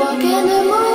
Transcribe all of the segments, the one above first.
Walking in the moon.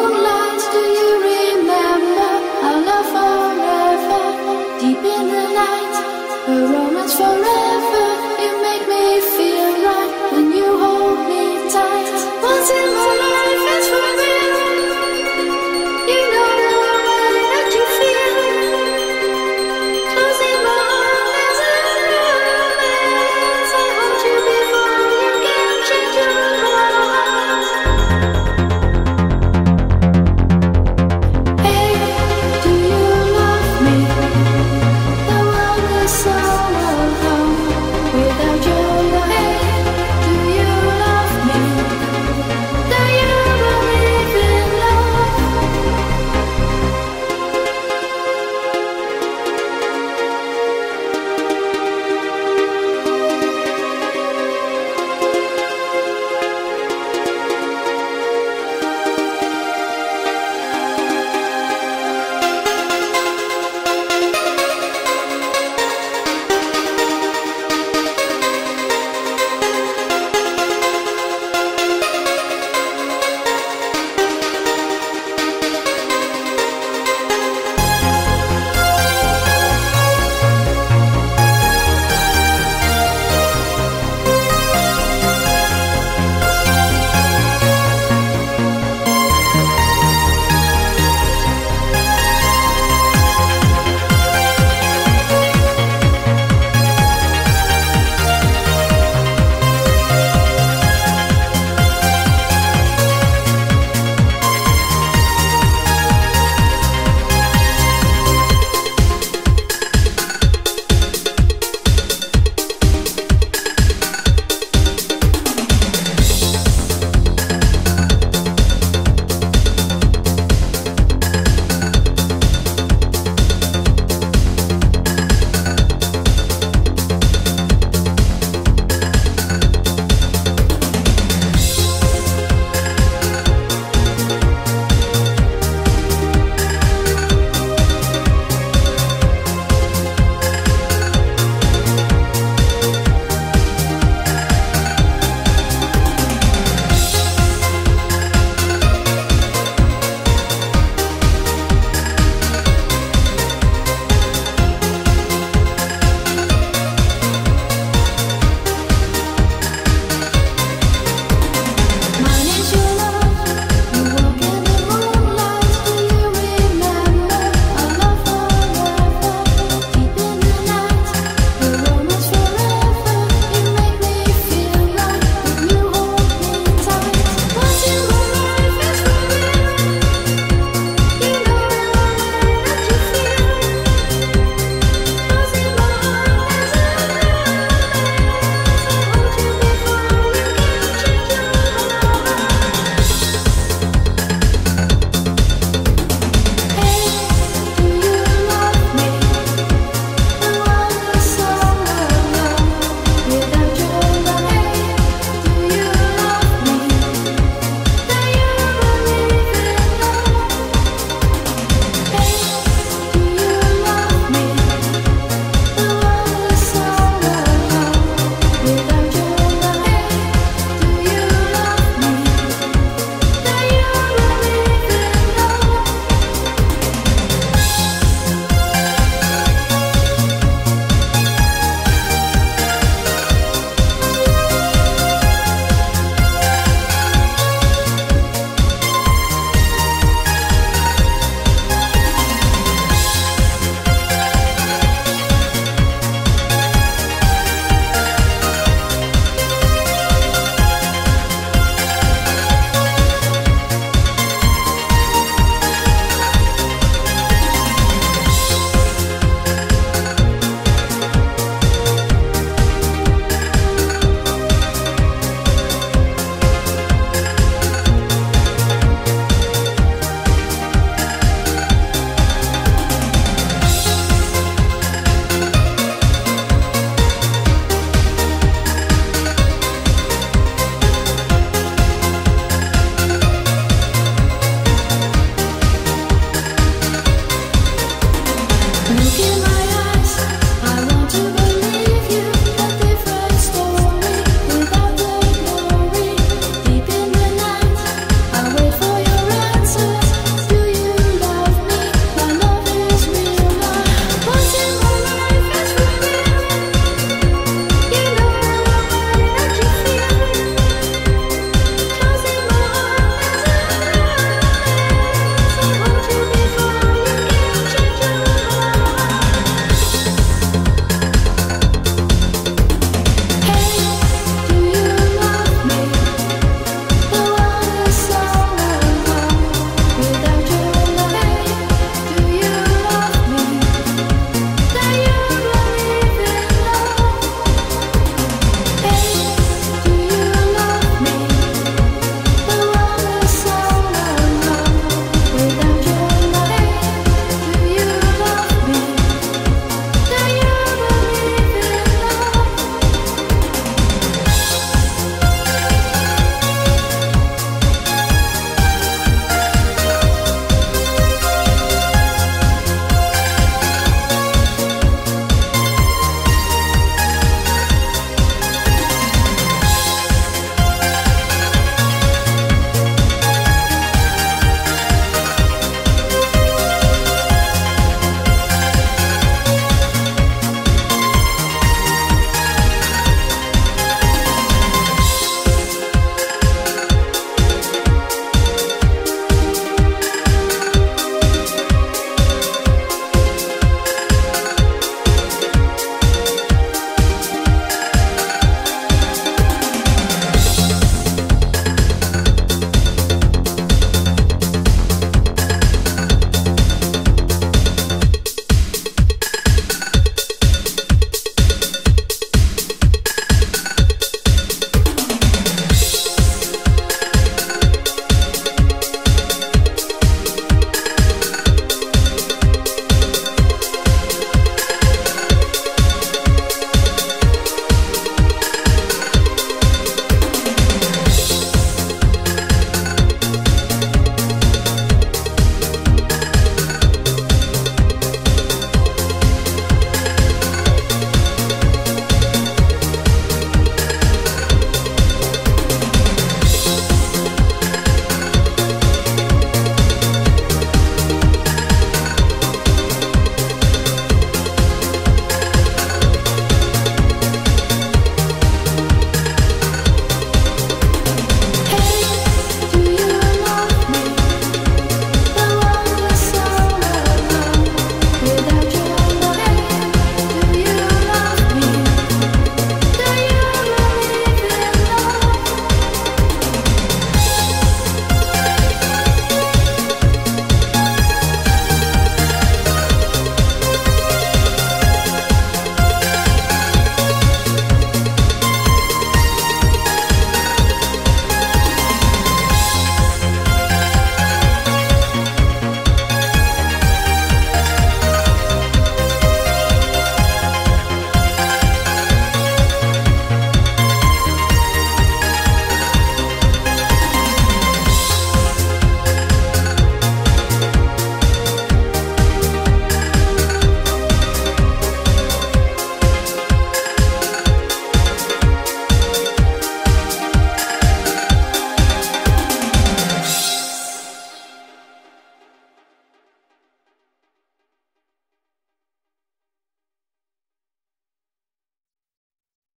Look in my